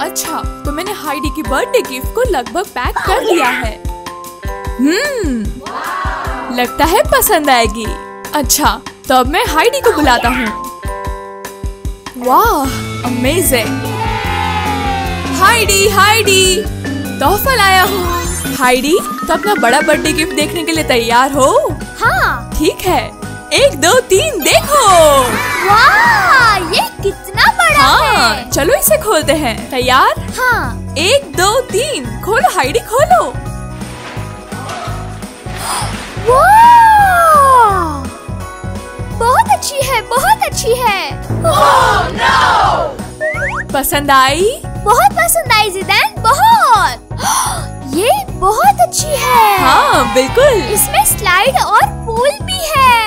अच्छा तो मैंने हाइडी की बर्थडे गिफ्ट को लगभग पैक कर लिया है। हम्म लगता है पसंद आएगी। अच्छा तो अब मैं हाइडी को बुलाता हूँ। वाह अमेजिंग हाइडी हाइडी तोहफा लाया हूँ। हाइडी तो अपना बड़ा बर्थडे गिफ्ट देखने के लिए तैयार हो? हाँ। ठीक है। एक दो तीन देखो। वाह ये कितना बड़ा हाँ है। चलो इसे खोलते हैं। तैयार? हाँ। एक दो तीन खोलो हाइडी खोलो। बहुत अच्छी है बहुत अच्छी है। पसंद आई? बहुत पसंद आई जिदैन बहुत। ये बहुत अच्छी है। हाँ बिल्कुल। इसमें स्लाइड और पूल भी है।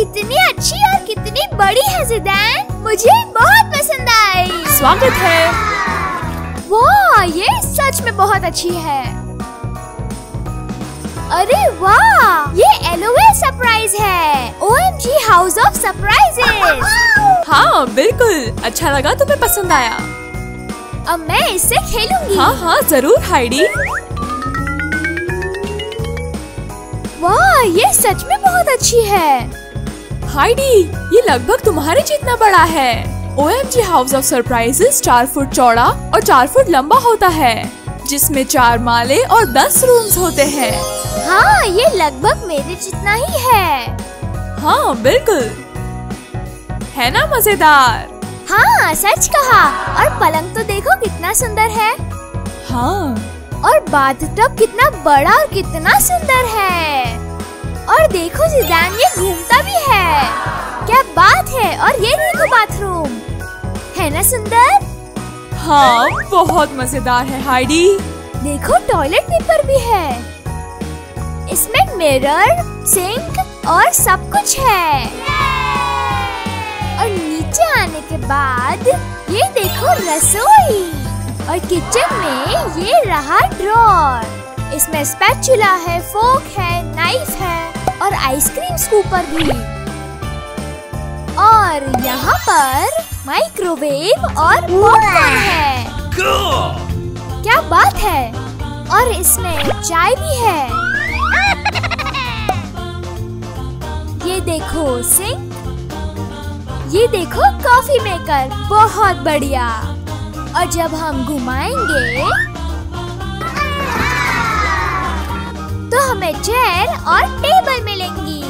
कितनी अच्छी और कितनी बड़ी है जिदैन मुझे बहुत पसंद आई। स्वागत है। वाह ये सच में बहुत अच्छी है। अरे वाह ये एलोवेल सरप्राइज़ है। OMG हाउस ऑफ़ सरप्राइजेस हाँ बिल्कुल। अच्छा लगा तुम्हें पसंद आया। अब मैं इससे खेलूँगी। हाँ हाँ ज़रूर हाइडी। वाह ये सच में बहुत अच्छी है। हाइडी ये लगभग तुम्हारे जितना बड़ा है। O M G house of surprises चार फुट चौड़ा और चार फुट लंबा होता है जिसमें चार माले और दस रूम्स होते हैं। हाँ ये लगभग मेरे जितना ही है। हाँ बिल्कुल। है ना मज़ेदार? हाँ सच कहा। और पलंग तो देखो कितना सुंदर है। हाँ। और बाथटब कितना बड़ा और कितना सुंदर है। और देखो जिदान ये घूमता भी है। क्या बात है और ये देखो बाथरूम है ना सुंदर? हाँ बहुत मज़ेदार है हाइडी। देखो टॉयलेट पेपर भी है। इसमें मिरर सिंक और सब कुछ है। और नीचे आने के बाद ये देखो रसोई। और किचन में ये रहा ड्रॉर इसमें स्पैचुला है फोक है नाइफ है। और आइसक्रीम स्कूपर भी। और यहाँ पर माइक्रोवेव और पॉपकॉर्न है। क्या बात है? और इसमें चाय भी है। ये देखो सिंक। ये देखो कॉफ़ी मेकर। बहुत बढ़िया। और जब हम घुमाएँगे तो हमें चेयर और टेबल मिलेंगी।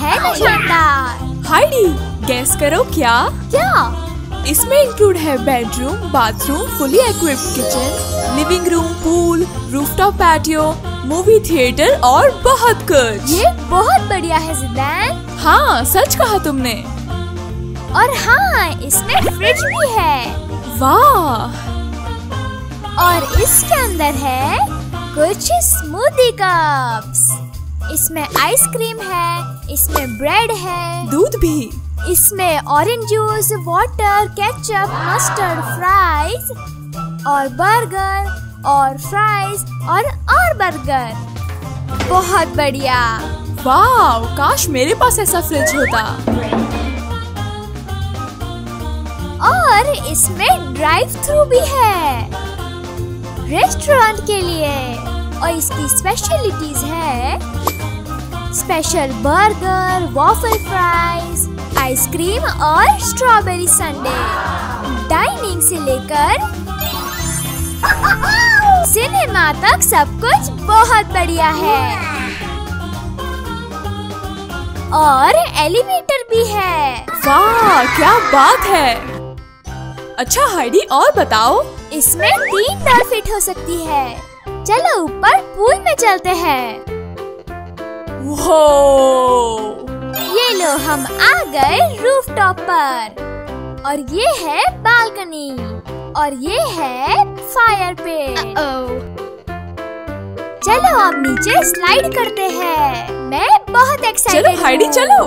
है ना शानदार? हाइडी गैस करो क्या? क्या? इसमें इंक्लूड है bedroom bathroom fully equipped kitchen living room pool rooftop patio movie theatre और बहुत कुछ। ये बहुत बढ़िया है जिदैन। हाँ सच कहा तुमने। और हाँ इसमें फ्रिज भी है। वाह। और इसके अंदर है कुछ स्मूदी कप्स इसमें आइसक्रीम है इसमें ब्रेड है दूध भी। इसमें orange juice water ketchup mustard fries और बर्गर और फ्राइज और और बर्गर बहुत बढ़िया। वाह काश मेरे पास ऐसा फ्रिज होता। और इसमें ड्राइव थ्रू भी है। रेस्टोरेंट के लिए। और इसकी स्पेशलिटीज है special burger waffle fries ice cream और स्ट्रॉबेरी संडे डाइनिंग से लेकर सिनेमा तक सब कुछ बहुत बढ़िया है। और एलिवेटर भी है। वाह, क्या बात है। अच्छा हाइडी और बताओ। इसमें तीन डॉल फिट हो सकती है। चलो ऊपर पूल में चलते हैं। वो ये लो हम आ गए रूफ टॉप पर। और ये है बालकनी। और ये है फायर पे चलो अब नीचे स्लाइड करते हैं। मैं बहुत एक्साइटेड चलो हाइडी चलो।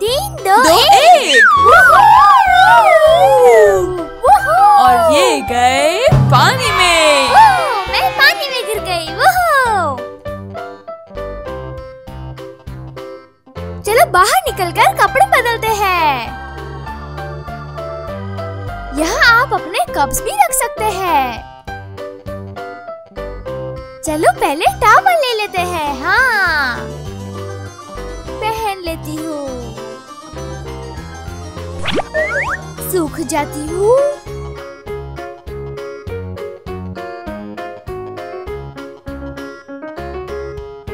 तीन दो, दो एक। एक! और ये गए पानी में। मैं पानी में गिर गई! चलो बाहर निकलकर कपड़े बदलते हैं। यहाँ आप अपने कप्स भी रख सकते हैं। चलो पहले टावल ले लेते हैं। हाँ। पहन लेती हूँ। सूख जाती हूँ।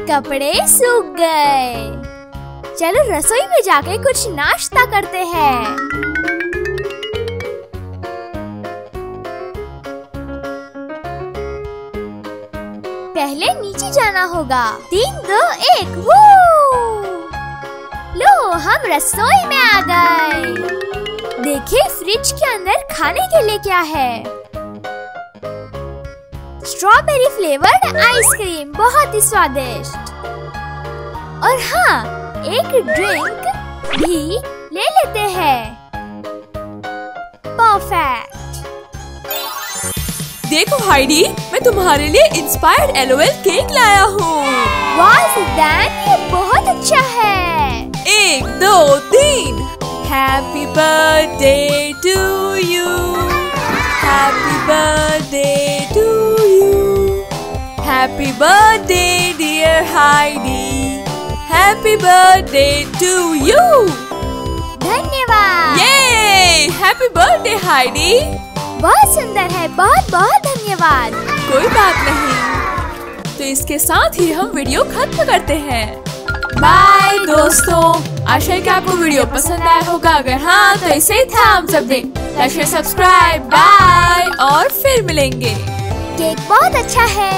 कपड़े सूख गए। चलो रसोई में जाके कुछ नाश्ता करते हैं। पहले नीचे जाना होगा। तीन, दो, एक वो लो, हम रसोई में आ गए। देखिए फ्रिज के अंदर खाने के लिए क्या है? स्ट्रॉबेरी फ्लेवर्ड आइसक्रीम बहुत ही स्वादिष्ट। और हाँ एक ड्रिंक भी ले लेते हैं। परफेक्ट देखो हाइडी मैं तुम्हारे लिए इंस्पायर्ड एलओएल केक लाया हूँ। ये बहुत अच्छा है। एक दो तीन। Happy birthday to you happy birthday to you happy birthday dear Heidi happy birthday to you धन्यवाद। ये हैप्पी बर्थडे हाइडी बहुत सुंदर है बहुत बहुत धन्यवाद। कोई बात नहीं। तो इसके साथ ही हम वीडियो खत्म करते हैं। बाय दोस्तों। आशा है कि आपको वीडियो पसंद आया होगा। अगर हाँ तो इसे ही था हम सब देख लाइक सब्सक्राइब बाय और फिर मिलेंगे। केक बहुत अच्छा है।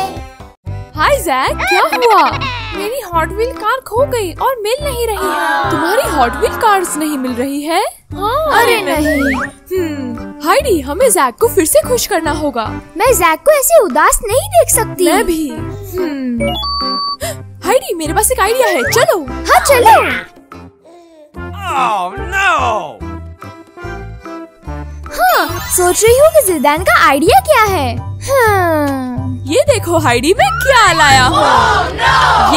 हाय जैक क्या हुआ? मेरी हॉट व्हील कार खो गई और मिल नहीं रही। है तुम्हारी हॉट व्हील कार्स नहीं मिल रही है? हाँ, अरे नहीं। हम्म। हाइडी हमें जैक को फिर से खुश करना होगा। मैं जैक को ऐसे उदास नहीं देख सकती। मैं भी। हम्म। हाइडी मेरे पास एक आइडिया है। चलो। हाँ चलो। Oh no! हाँ सोच रही हूँ कि जिदान का आइडिया क्या है? हाँ, ये देखो हाइडी मैं क्या लाया हूँ?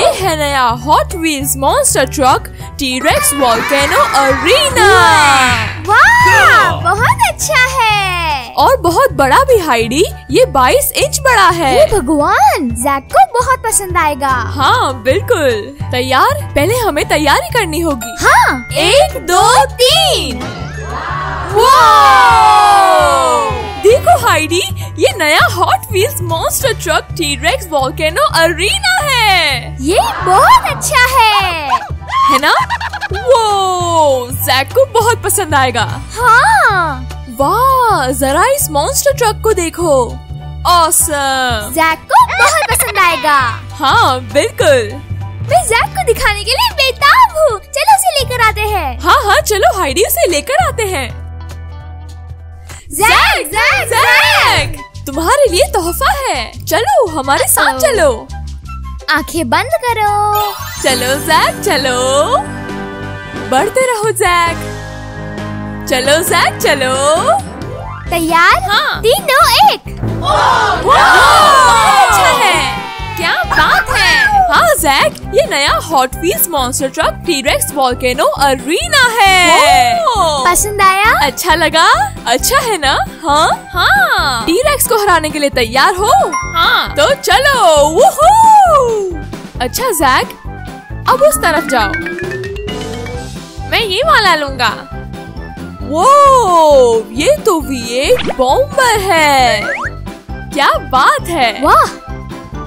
ये है नया Hot Wheels monster truck T Rex volcano arena वाह बहुत अच्छा है! और बहुत बड़ा भी हाइडी ये 22 इंच बड़ा है। हे भगवान! जैक को बहुत पसंद आएगा। हाँ बिल्कुल। तैयार? पहले हमें तैयारी करनी होगी। हाँ। एक दो तीन। वाओ! देखो हाइडी ये नया Hot Wheels monster truck T T Rex volcano arena है। ये बहुत अच्छा है। है ना? वो जैक को बहुत पसंद आएगा। हाँ। वाह जरा इस मॉन्स्टर ट्रक को देखो। ऑसम जैक को बहुत पसंद आएगा। हाँ बिल्कुल। मैं जैक को दिखाने के लिए बेताब हूँ। चलो उसे लेकर आते हैं। हाँ हाँ चलो हाइडी उसे लेकर आते हैं। जैक जैक जैक तुम्हारे लिए तोहफा है। चलो हमारे साथ चलो। आँखें बंद करो। चलो जैक चलो। बढ़ते रहो जैक चलो जैक चलो। तैयार? हाँ। तीन दो एक। वाह, वो, वो, वो, बात है जैक ये नया Hot Wheels monster truck T Rex volcano arena है। पसंद आया? अच्छा लगा। अच्छा है ना? हाँ। हाँ। टीरेक्स को हराने के लिए तैयार हो? हाँ। तो चलो वूहू अच्छा जैक अब उस तरफ़ जाओ। मैं ये वाला लूँगा। वो ये तो V8 बॉम्बर है। क्या बात है। वाह!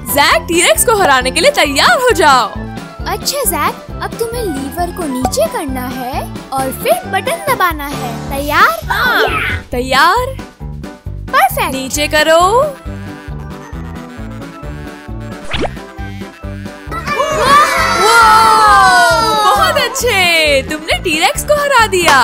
जैक टीरेक्स को हराने के लिए तैयार हो जाओ। अच्छा जैक अब तुम्हें लीवर को नीचे करना है और फिर बटन दबाना है। तैयार? तैयार? परफेक्ट नीचे करो। बहुत अच्छे। तुमने टीरेक्स को हरा दिया।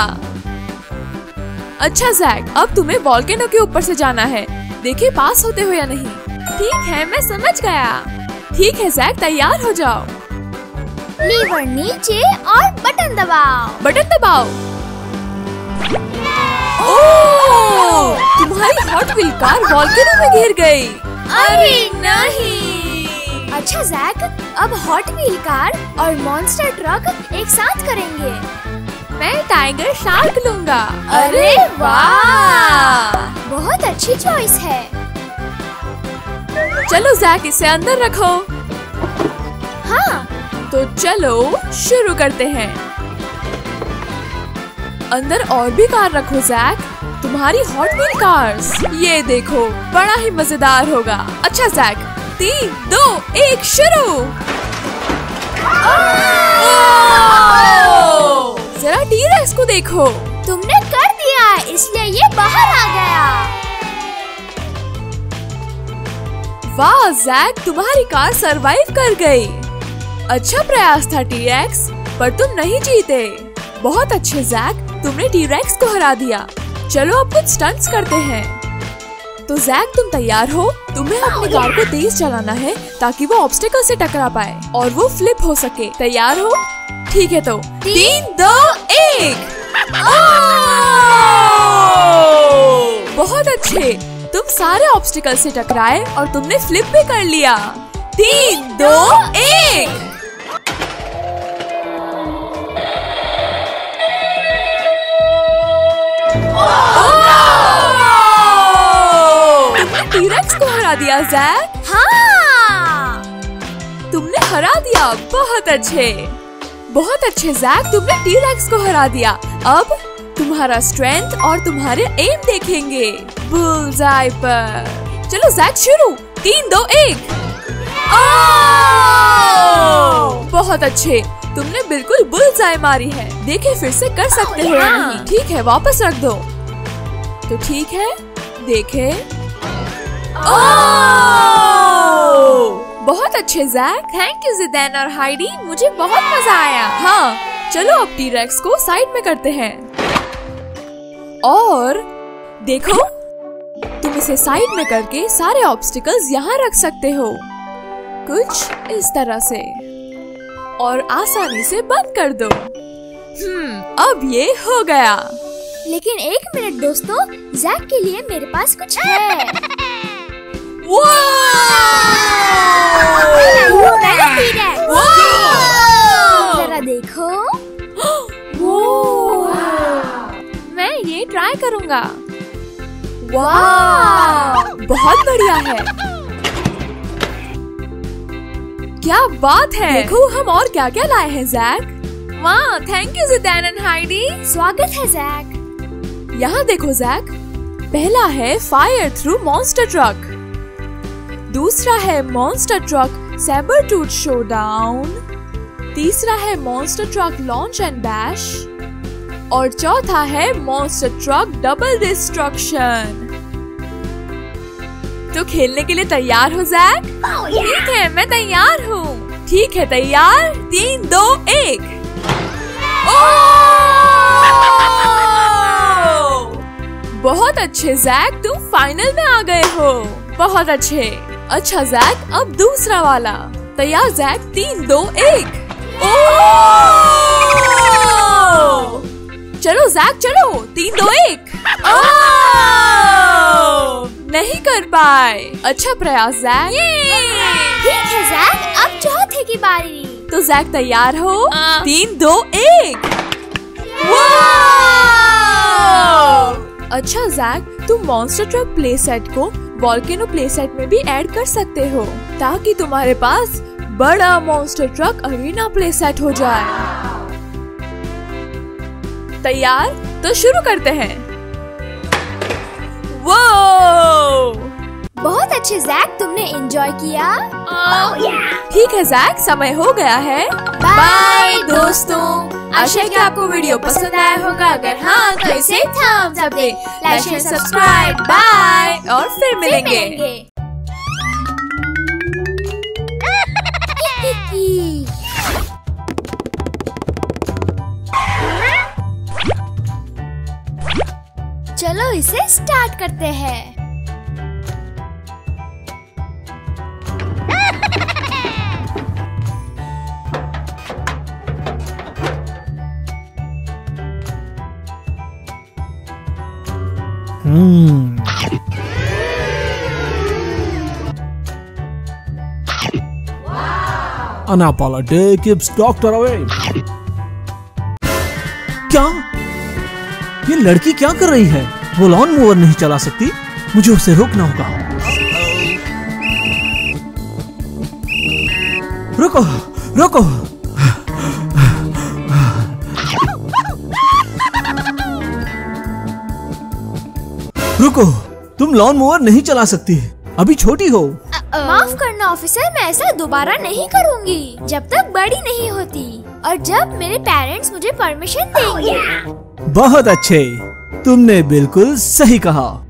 अच्छा जैक अब तुम्हें वॉल्केनो के ऊपर से जाना है। देखिए पास होते हो या नहीं। ठीक है मैं समझ गया। ठीक है जैक तैयार हो जाओ। लीवर नीचे और बटन दबाओ। बटन दबाओ। ओह! तुम्हारी हॉट व्हील कार वॉल्केनो में गिर गई। अरे नहीं। अच्छा जैक अब हॉट व्हील कार और मॉन्स्टर ट्रक एक साथ करेंगे। मैं टाइगर शार्क लूँगा। अरे वाह! बहुत अच्छी चॉइस है। चलो जैक इसे अंदर रखो। हाँ। तो चलो शुरू करते हैं। अंदर और भी कार रखो जैक। तुम्हारी हॉट व्हील कार्स ये देखो बड़ा ही मज़ेदार होगा। अच्छा जैक तीन दो एक शुरू। जरा टीरेक्स को देखो। तुमने कर दिया इसलिए ये बाहर आ गया। वाह, जैक, तुम्हारी कार सरवाइव कर गई। अच्छा प्रयास था टीरेक्स पर तुम नहीं जीते। बहुत अच्छे, जैक, तुमने टीरेक्स को हरा दिया। चलो अब कुछ स्टंट्स करते हैं। तो जैक, तुम तैयार हो? तुम्हें अपनी कार को तेज चलाना है, ताकि वो ऑब्स्टिकल से टकरा पाए, और वो फ्लिप हो सके। तैयार हो? ठीक है तो। तीन, दो, एक। सारे ऑब्स्टिकल से टकराए और तुमने फ्लिप भी कर लिया। तीन दो एक। टीरेक्स को हरा दिया जैक हाँ! तुमने हरा दिया बहुत अच्छे। बहुत अच्छे जैक तुमने टीरेक्स को हरा दिया। अब तुम्हारा स्ट्रेंथ और तुम्हारे एम देखेंगे। बुलजाई पर। चलो जैक शुरू। तीन, दो, एक। बहुत अच्छे। तुमने बिल्कुल बुलजाई मारी है। देखे फिर से कर सकते हो या नहीं। ठीक है, वापस रख दो। तो ठीक है, देखे। बहुत अच्छे जैक थैंक यू जिदैन और हाइडी मुझे बहुत मज़ा आया। हाँ चलो अब टीरेक्स को साइड में करते हैं। और देखो तुम इसे साइड में करके सारे ऑब्स्टिकल्स यहाँ रख सकते हो कुछ इस तरह से और आसानी से बंद कर दो हम्म अब ये हो गया लेकिन एक मिनट दोस्तों जैक के लिए मेरे पास कुछ है जरा वाह बहुत बढ़िया है। क्या बात है। देखो हम और क्या क्या लाए हैं जैक? वाह thank you Zidane and Heidi स्वागत है जैक। यहाँ देखो जैक। पहला है फायर थ्रू मॉन्स्टर ट्रक दूसरा है monster truck sabre tooth showdown तीसरा है monster truck launch and bash और चौथा है मॉन्स्टर ट्रक डबल डिस्ट्रक्शन तो खेलने के लिए तैयार हो जैक ठीक है मैं तैयार हूँ। ठीक है तैयार। तीन दो एक। बहुत अच्छे जैक तुम फाइनल में आ गए हो। बहुत अच्छे। अच्छा जैक अब दूसरा वाला। तैयार जैक तीन दो एक। ओ! चलो जैक चलो। तीन दो एक। नहीं कर पाए। अच्छा प्रयास जैक ठीक है जैक अब चौथे की बारी। तो जैक तैयार हो। तीन दो एक। अच्छा जैक तुम मॉन्स्टर ट्रक प्ले सेट को वॉल्केनो प्ले सेट में भी ऐड कर सकते हो ताकि तुम्हारे पास बड़ा monster truck arena play set हो जाए। तैयार तो शुरू करते हैं। वो बहुत अच्छे जैक तुमने एंजॉय किया? ठीक है जैक समय हो गया है। बाय दोस्तों। आशा है कि आपको वीडियो पसंद आया होगा। अगर हाँ तो इसे थम्स अप दे। लाइक सब्सक्राइब बाय और फिर मिलेंगे। से स्टार्ट करते हैं। अनापाला डॉक्टर अवे क्या? ये लड़की क्या कर रही है? वो लॉन मोवर नहीं चला सकती। मुझे उसे रोकना होगा। रुको रुको। रुको तुम लॉन मोवर नहीं चला सकती। अभी छोटी हो। माफ़ करना ऑफिसर मैं ऐसा दोबारा नहीं करूँगी। जब तक बड़ी नहीं होती। और जब मेरे पेरेंट्स मुझे परमिशन देंगे। बहुत अच्छे। तुमने बिल्कुल सही कहा।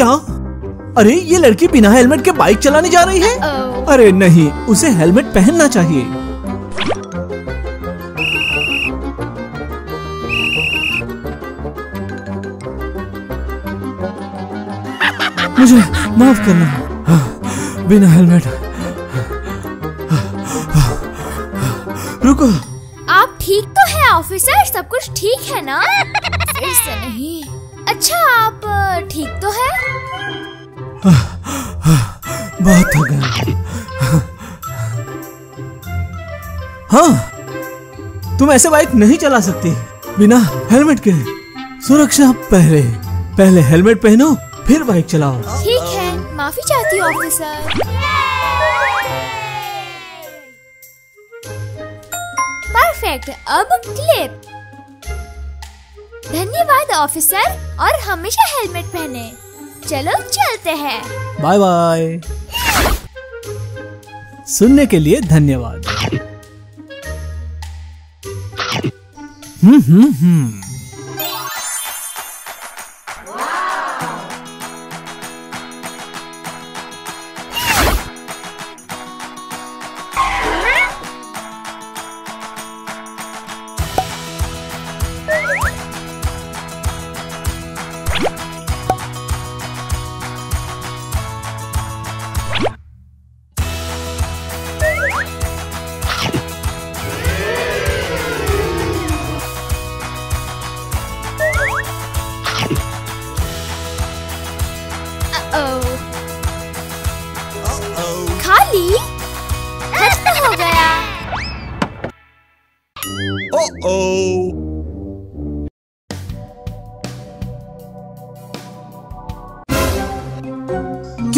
क्या? अरे ये लड़की बिना हेलमेट के बाइक चलाने जा रही है? अरे नहीं उसे हेलमेट पहनना चाहिए। मुझे माफ़ करना। बिना हेलमेट। रुको। आप ठीक तो है ऑफिसर। सब कुछ ठीक है ना? फिर से नहीं। अच्छा आप ठीक तो है? बहुत थक गया हाँ तुम ऐसे बाइक नहीं चला सकती। बिना हेलमेट के। सुरक्षा पहले। पहले हेलमेट पहनो फिर बाइक चलाओ। ठीक है माफ़ी चाहती हूँ ऑफिसर। परफेक्ट अब क्लिप धन्यवाद, ऑफिसर, और हमेशा हेलमेट पहने। चलो, चलते हैं। Bye bye. सुनने के लिए धन्यवाद। हम्म हम्म हम्म।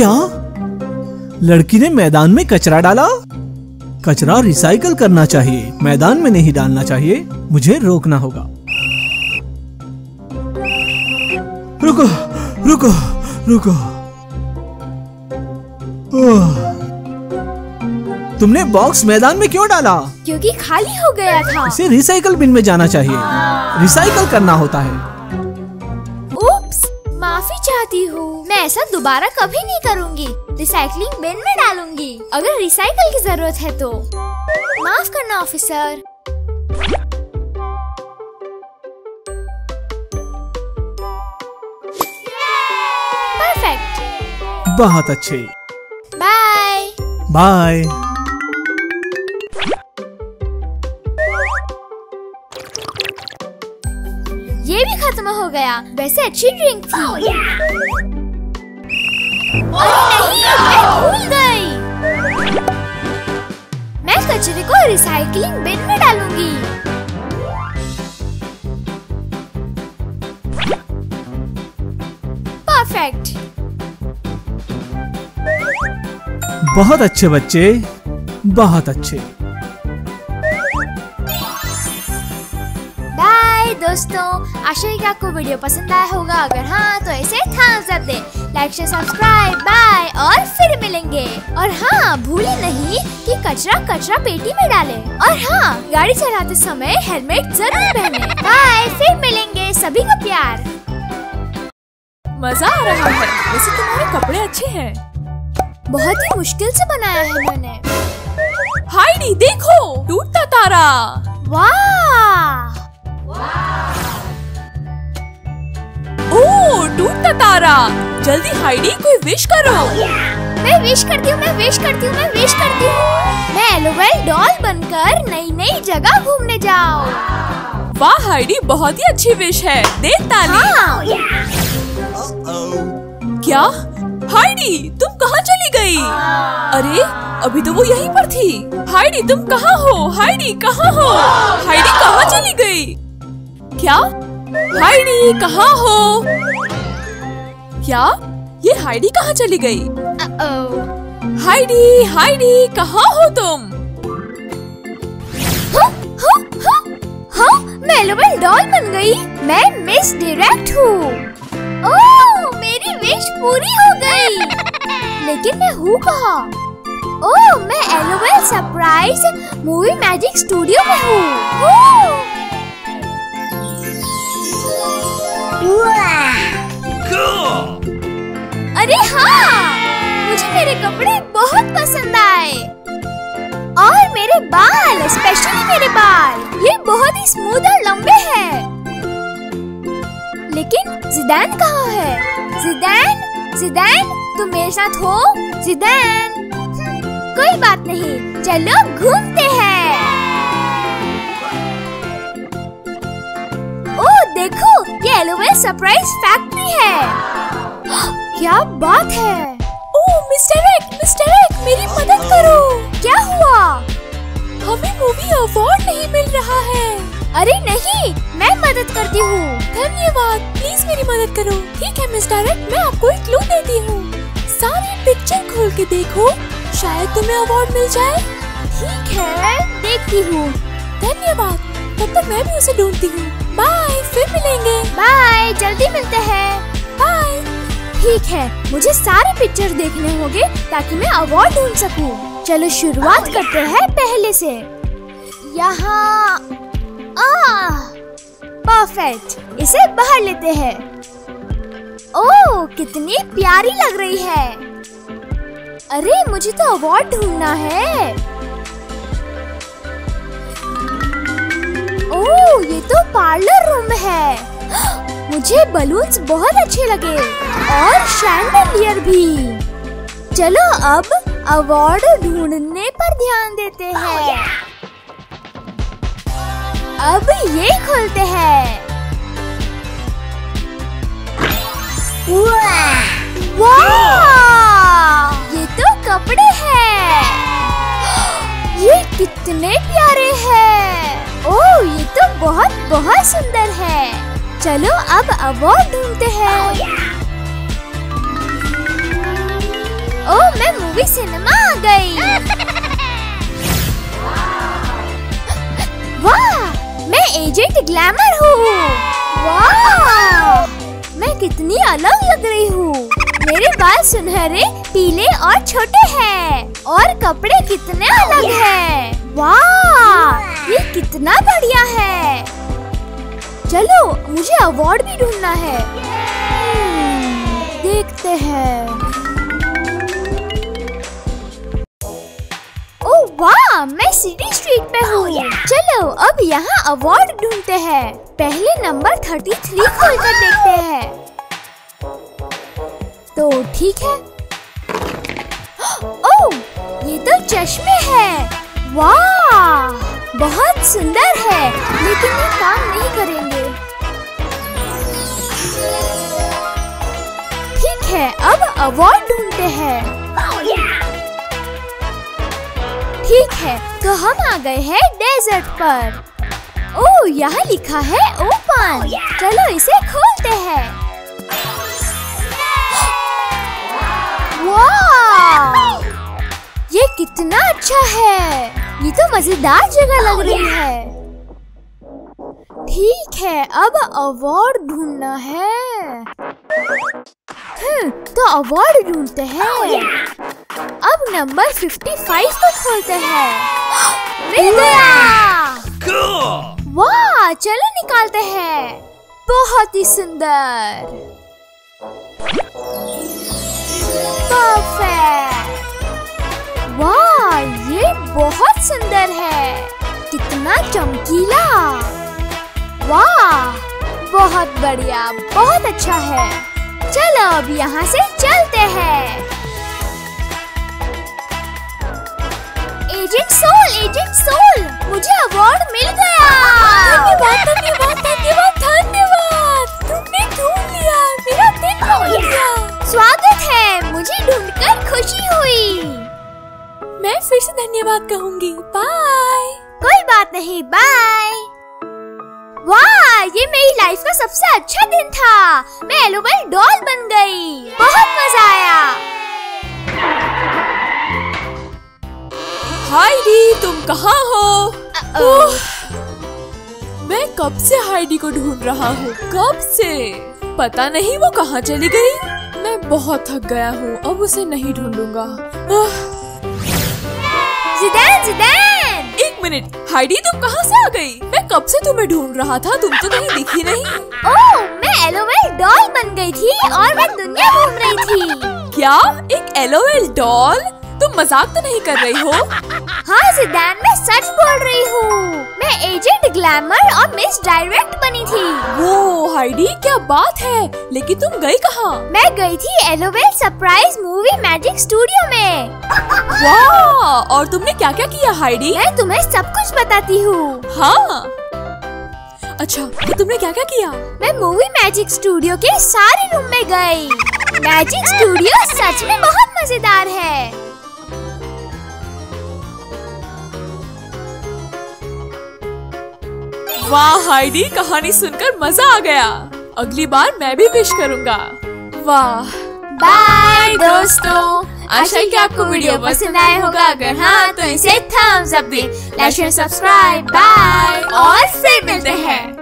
क्या? लड़की ने मैदान में कचरा डाला? कचरा रिसाइकल करना चाहिए। मैदान में नहीं डालना चाहिए। मुझे रोकना होगा। रुको रुको रुको। तुमने बॉक्स मैदान में क्यों डाला? क्योंकि खाली हो गया था। इसे रिसाइकल बिन में जाना चाहिए। रिसाइकल करना होता है। चाहती हूँ। मैं ऐसा दोबारा कभी नहीं करूँगी। रिसाइकलिंग बिन में डालूँगी। अगर रिसाइकल की ज़रूरत है तो। माफ़ करना ऑफिसर परफेक्ट बहुत अच्छे। बाय बाय खत्म हो गया। वैसे अच्छी ड्रिंक थी। अरे नहीं मैं भूल गई। मैं कचरे को रिसाइकलिंग बिन में डालूँगी। परफेक्ट बहुत अच्छे बच्चे बहुत अच्छे। बाय दोस्तों, आशा है कि आपको वीडियो पसंद आया होगा। अगर हाँ तो ऐसे थम्स अप दे। लाइक शेयर सब्सक्राइब बाय और फिर मिलेंगे। और हाँ भूले नहीं कि कचरा कचरा पेटी में डालें। और हाँ गाड़ी चलाते समय हेलमेट ज़रूर पहने। बाय फिर मिलेंगे सभी को प्यार। मज़ा आ रहा है। वैसे तुम्हारे कपड़े अच्छे हैं। बहुत ही मुश्किल से बनाया है मैंने। हाइडी देखो, टूटता तारा। वाह! टूटता तारा। जल्दी हाइडी कोई विश करो मैं विश करती हूँ मैं विश करती हूँ मैं विश करती हूँ। मैं एलोवेल डॉल बनकर नई नई जगह घूमने जाऊँ वाह हाइडी बहुत ही अच्छी विश है। दे ताली। हाँ क्या? हाइडी तुम कहाँ चली गई? अरे अभी तो वो यहीं पर थी। हाइडी तुम कहाँ हो? हाइडी कहाँ हो? हाइडी कहाँ चली गई? क्या? हाइडी कहाँ हो? क्या? ये हाइडी कहाँ चली गई? हाइडी हाइडी कहाँ हो तुम? हाँ, हाँ, हाँ, हाँ, मैं डॉल बन गई। मैं मिस डायरेक्ट हूँ। ओह मेरी विश पूरी हो गई। लेकिन मैं हूँ कहाँ? ओह मैं LOL surprise movie magic studio में हूँ। ओह! अरे हाँ! मुझे मेरे कपड़े बहुत पसंद आए। और मेरे बाल स्पेशली मेरे बाल, ये बहुत ही स्मूथ और लंबे हैं। लेकिन जिदैन कहाँ है? जिदैन जिदैन, तुम मेरे साथ हो? जिदैन। कोई बात नहीं, चलो घूमते हैं। ओह, देखो एलोवेरा सरप्राइज़ फैक्ट्री है। क्या बात है? ओह, मिस्टर एक मिस्टर एक मेरी मदद करो। क्या हुआ? हमें मूवी अवार्ड नहीं मिल रहा है। अरे नहीं, मैं मदद करती हूँ। धन्यवाद प्लीज़ मेरी मदद करो। ठीक है, मिस्टर डायरेक्ट मैं आपको एक क्लू देती हूँ। सारी पिक्चर खोल के देखो, शायद तुम्हें अवार्ड मिल जाए। ठीक है, देखती हूँ। धन्यवाद। मैं भी उसे ढूंढती हूँ। बाय फिर मिलेंगे। बाय जल्दी मिलते हैं। बाय ठीक है मुझे सारे पिक्चर देखने होंगे ताकि मैं अवार्ड ढूंढ सकूँ। चलो शुरुआत करते हैं पहले से। यहाँ परफेक्ट इसे बाहर लेते हैं। ओह कितनी प्यारी लग रही है। अरे मुझे तो अवार्ड ढूंढना है। ओह ये तो पार्लर रूम है। मुझे बलून्स बहुत अच्छे लगे और शैंडलियर भी। चलो अब अवार्ड ढूँढने पर ध्यान देते हैं। अब ये खोलते हैं। ये तो कपड़े हैं। ये कितने प्यारे हैं। तो बहुत बहुत सुंदर है। चलो अब अवार्ड ढूंढते हैं। ओह मैं मूवी सिनेमा आ गई। वाह मैं एजेंट ग्लैमर हूँ। वाह मैं कितनी अलग लग रही हूँ। मेरे बाल सुनहरे पीले और छोटे हैं। और कपड़े कितने अलग हैं। वाह ये कितना बढ़िया है। चलो मुझे अवार्ड भी ढूंढना है। हम्म, देखते हैं। वाह मैं सिटी स्ट्रीट पे हूँ। चलो अब यहाँ अवार्ड ढूंढते हैं। पहले नंबर थर्टी थ्री खोल कर देखते हैं। तो ठीक है। ओह ये तो चश्मे हैं। वाह, बहुत सुंदर है, लेकिन ये काम नहीं करेंगे। ठीक है, अब अवार्ड ढूंढते हैं। ठीक है तो हम आ गए हैं डेजर्ट पर। ओ यहाँ लिखा है ओपन चलो इसे खोलते हैं। वाह ये कितना अच्छा है। ये तो मज़ेदार जगह लग रही है। ठीक है अब अवार्ड ढूंढना है। हम्म, तो अवार्ड ढूंढते हैं। अब नंबर 55 को खोलते हैं। मिल गया। वाह चलो निकालते हैं। बहुत ही सुंदर। परफेक्ट वाह ये बहुत सुंदर है। कितना चमकीला। वाह बहुत बढ़िया बहुत अच्छा है। चलो अब यहाँ से चलते हैं। एजेंट सोल एजेंट सोल मुझे अवार्ड मिल गया। धन्यवाद धन्यवाद धन्यवाद धन्यवाद। तुमने ढूंढ लिया मेरा दिन बदल गया। धन्यवाद कहूँगी। बाय कोई बात नहीं बाय वाह ये मेरी लाइफ का सबसे अच्छा दिन था। मैं एलोवेल डॉल बन गई। बहुत मज़ा आया। हाइडी तुम कहाँ हो? मैं कब से हाइडी को ढूंढ रहा हूँ? कब से? पता नहीं वो कहाँ चली गई। मैं बहुत थक गया हूँ अब उसे नहीं ढूंढूँगा। जिदैन जिदैन। एक मिनट हाइडी तुम कहाँ से आ गई? मैं कब से तुम्हें ढूंढ रहा था? तुम तो कहीं दिखी नहीं। ओह मैं एलोवेल डॉल बन गई थी और मैं दुनिया घूम रही थी। क्या? एक एलोवेल डॉल? तुम मज़ाक तो नहीं कर रही हो? हाँ जिदान मैं सच बोल रही हूँ। मैं एजेंट ग्लैमर और मिस डायरेक्ट बनी थी। वो हाइडी क्या बात है? लेकिन तुम गई कहाँ? मैं गई थी LOL surprise movie magic studio में। वाह और तुमने क्या क्या किया हाइडी मैं तुम्हें सब कुछ बताती हूँ। हाँ। अच्छा तो तुमने क्या क्या? किया मैं मूवी मैजिक स्टूडियो के सारे रूम में गई। मैजिक स्टूडियो सच में बहुत मज़ेदार है। वाह हाइडी कहानी सुनकर मज़ा आ गया। अगली बार मैं भी विश करूँगा। वाह। बाय दोस्तों। आशा है कि आपको वीडियो पसंद आया होगा। अगर हाँ तो इसे थम्स अप दें। लाइक सब्सक्राइब बाय और फिर मिलते हैं।